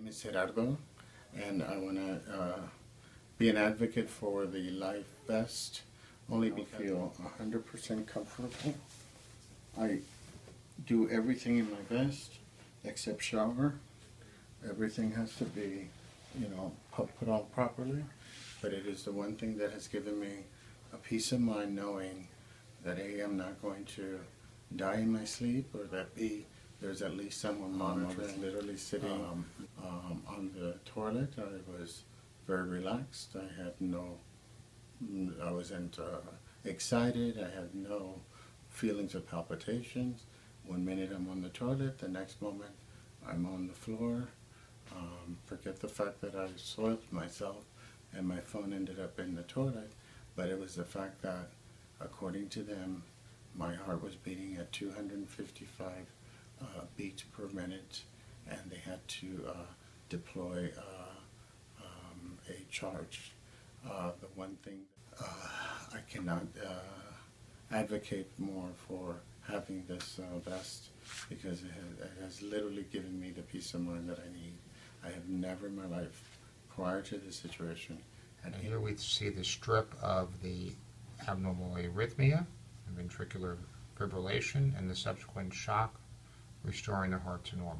name is Gerardo, and I want to uh, be an advocate for the life vest. Only because I feel 100% comfortable. I do everything in my vest except shower. Everything has to be, you know, put, put on properly. But it is the one thing that has given me a peace of mind knowing that A, I'm not going to die in my sleep, or that B, there's at least someone monitoring. Literally sitting um, um, on the toilet, I was very relaxed. I had no, I wasn't uh, excited. I had no feelings of palpitations. One minute I'm on the toilet, the next moment I'm on the floor. Um, forget the fact that I soiled myself and my phone ended up in the toilet, but it was the fact that, according to them, my heart was beating at 255 uh, beats per minute, and they had to uh, deploy uh, um, a charge. Uh, the one thing uh, I cannot uh, advocate more for having this vest because it has, it has literally given me the peace of mind that I need. I have never in my life, prior to this situation, And here we see the strip of the abnormal arrhythmia, ventricular fibrillation, and the subsequent shock, restoring the heart to normal.